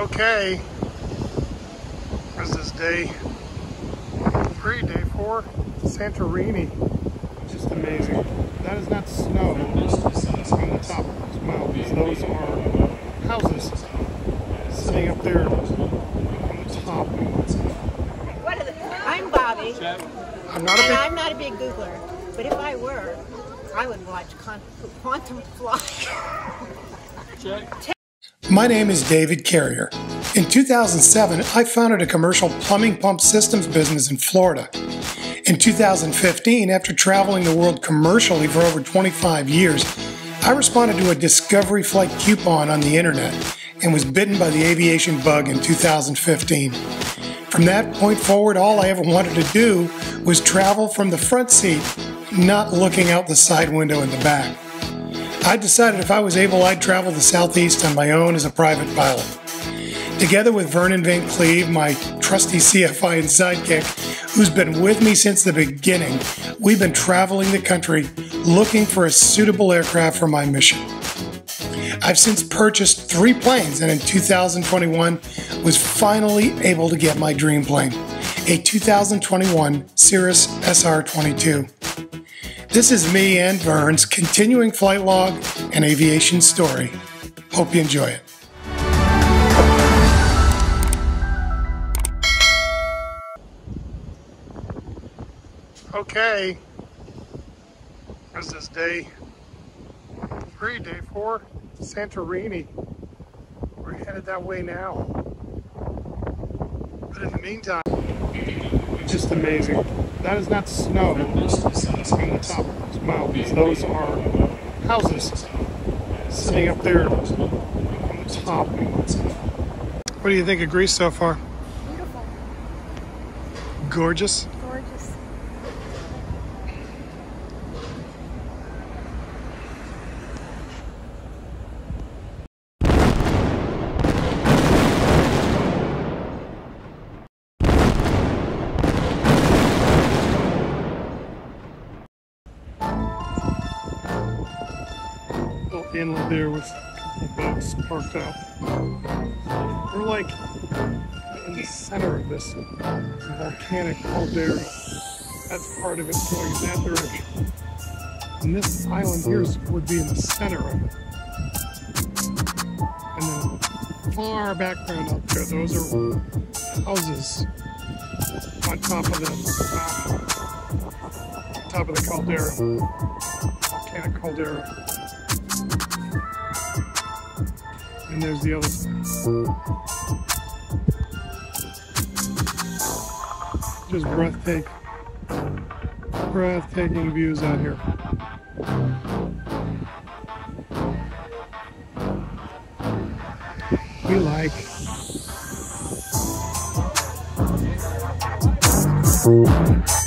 Okay. Where's this day? Three, day four. Santorini. Just amazing. That is not snow on the top of those mountains. Those are houses sitting up there on the top. I'm Bobby, I'm not a and big I'm not a big Googler, but if I were, I would watch Con- Quantum Fly. My name is David Carrier. In 2007, I founded a commercial plumbing pump systems business in Florida. In 2015, after traveling the world commercially for over 25 years, I responded to a Discovery Flight coupon on the internet and was bitten by the aviation bug in 2015. From that point forward, all I ever wanted to do was travel from the front seat, not looking out the side window in the back. I decided if I was able, I'd travel the Southeast on my own as a private pilot. Together with Vernon Van Cleve, my trusty CFI and sidekick, who's been with me since the beginning, we've been traveling the country looking for a suitable aircraft for my mission. I've since purchased three planes and in 2021 was finally able to get my dream plane, a 2021 Cirrus SR22. This is me and Vern's continuing flight log and aviation story. Hope you enjoy it. Okay. this is day? Three, day four, Santorini. We're headed that way now. But in the meantime, just amazing. That is not snow on the top of those mountains. Those are houses sitting up there on the top. What do you think of Greece so far? Beautiful, Gorgeous. gorgeous. Inlet there with boats parked out. We're like in the center of this volcanic caldera. That's part of it going in that direction. And this island here would be in the center of it. And then far background up there, those are houses on top of the mountain, top of the caldera, volcanic caldera. And there's the other side. Just breathtaking, breathtaking views out here. We like. Oh,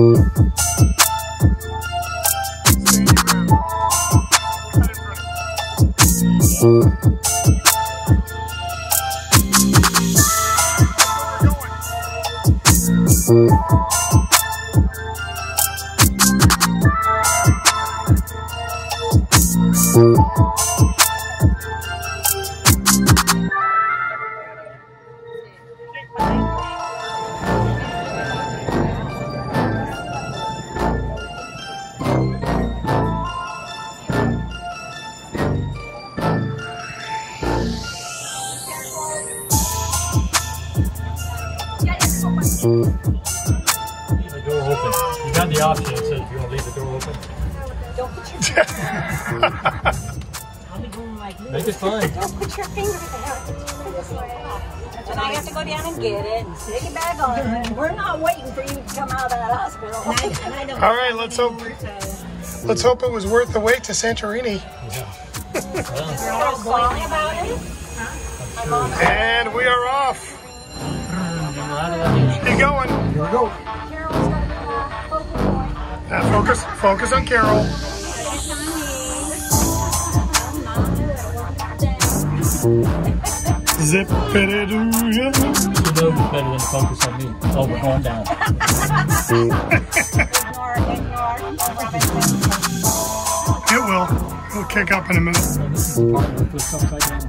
Stand Leave the door open. You got the option, it says if you want to leave the door open. Don't put your I'm going like. Make it fun. Don't put your finger there. This way. That's And I have to go down and get it and stick it back on. And we're not waiting for you to come out of that hospital. And I, and I All right, let's hope. Let's hope it was worth the wait to Santorini. You're all sorry about it? And we are off. Keep going. Here we go. Carol's got to be the focal point. Now focus, focus on Carol. Zip it You know it's better than focus on me. Oh, we're going down. Ignore, ignore. It will. It'll kick up in a minute. This is the part where it flips upside down.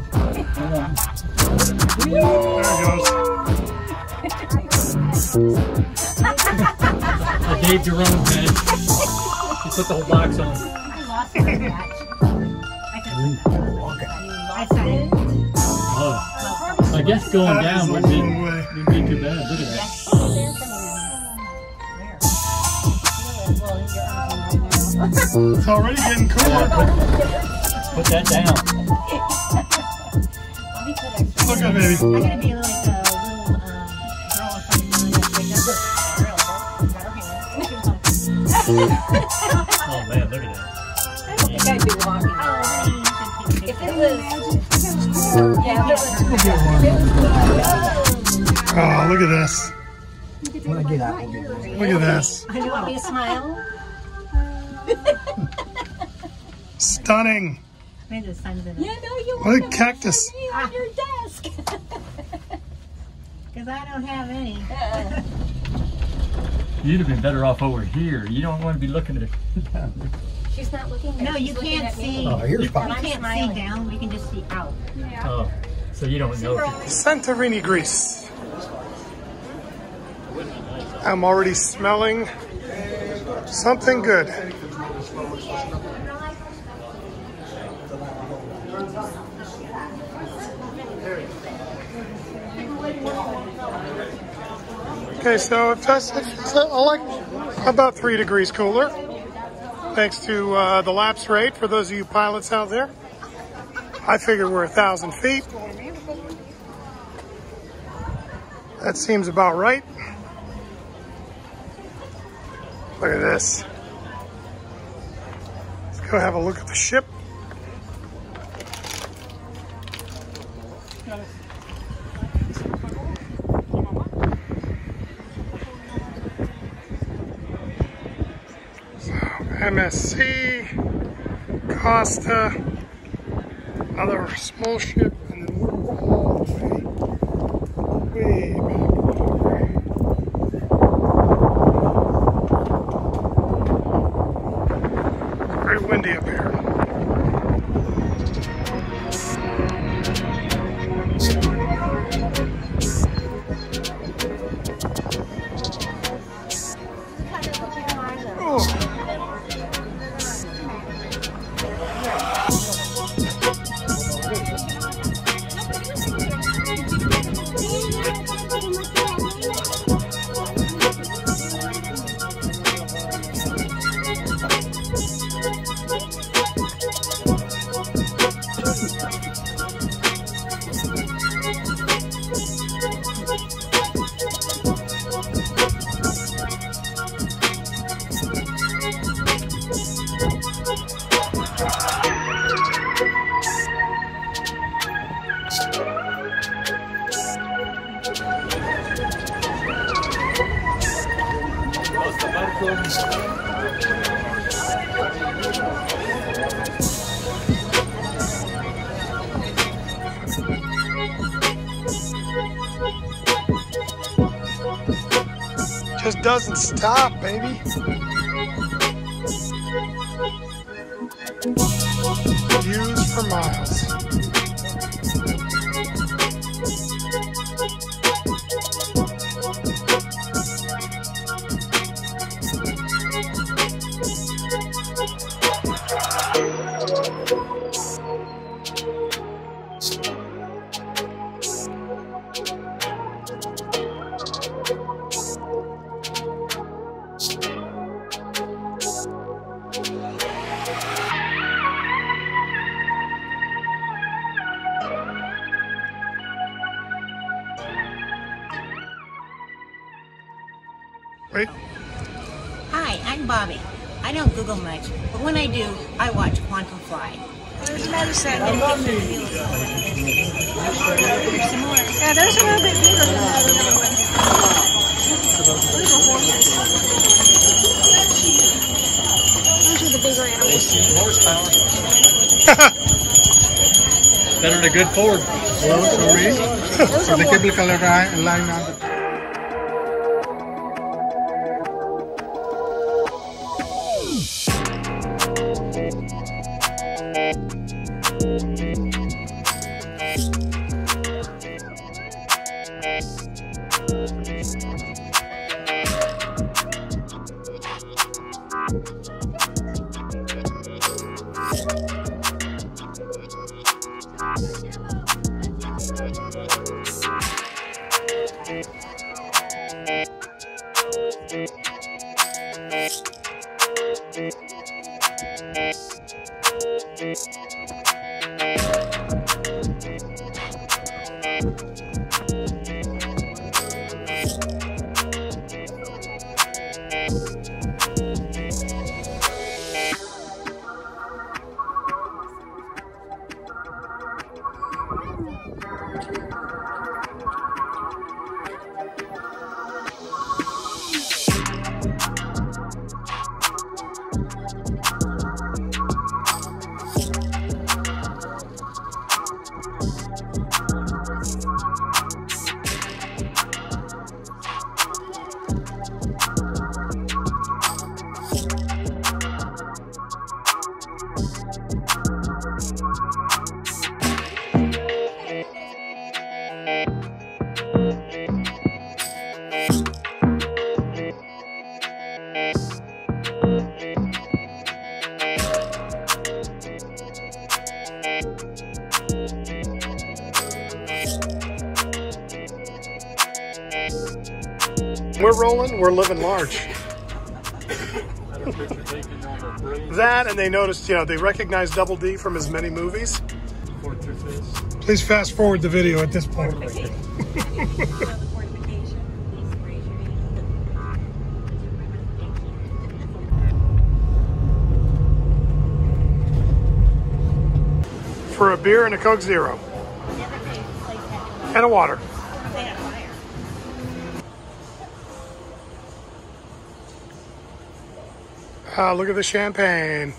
Come on. There it goes. The Dave Jerome head. You put the whole box on. I lost my match. I said it. Oh. I guess going That is down a would be, long way. wouldn't be too bad. Look at that. It's already getting cooler. Put that down. Look at baby. Oh man, look at that. I don't think I'd be walking. Oh, honey, you should take If it was, yeah, if it was, Oh, look at this. When I get out, we'll get ready. Look at this. do you want me to smile? Stunning. Maybe the sun's in it. Yeah, no, you What a cactus. on your desk. Because I don't have any. You'd have been better off over here. You don't want to be looking at it. down there. She's not looking there. No, you can't see. Oh, here's You fine. can't see down. We can just see out. Oh, so you don't know. Santorini, Greece. I'm already smelling something good. Okay, so it's, it's, it's I like about three degrees cooler, thanks to uh, the lapse rate for those of you pilots out there. I figure we're a thousand feet. That seems about right. Look at this. Let's go have a look at the ship. So, MSC, Costa, another small ship, and then we're all the way, way back. Just doesn't stop, baby. Views for miles. Hi, I'm Bobby. I don't Google much, but when I do, I watch Quantum Fly. There's another set. There's some more. Yeah, there's a little bit bigger than that other one. Those are horses. Those are the bigger animals. Better than a good Ford. Hello, sorry. For the cable color line line on We're rolling, we're living large. That and they noticed, you know, they recognized Double D from his many movies. Please fast forward the video at this point. For a beer and a Coke Zero. And a water. Ah, look at the champagne.